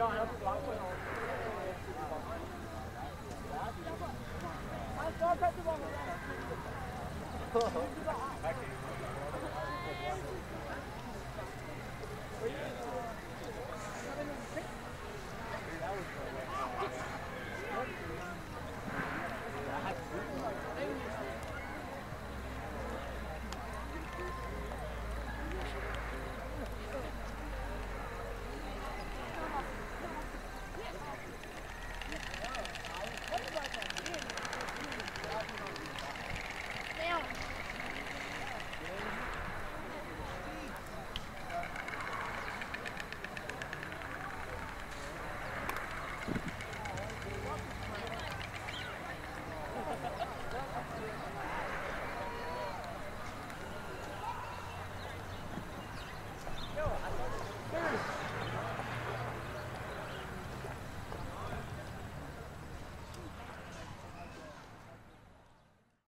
Vai,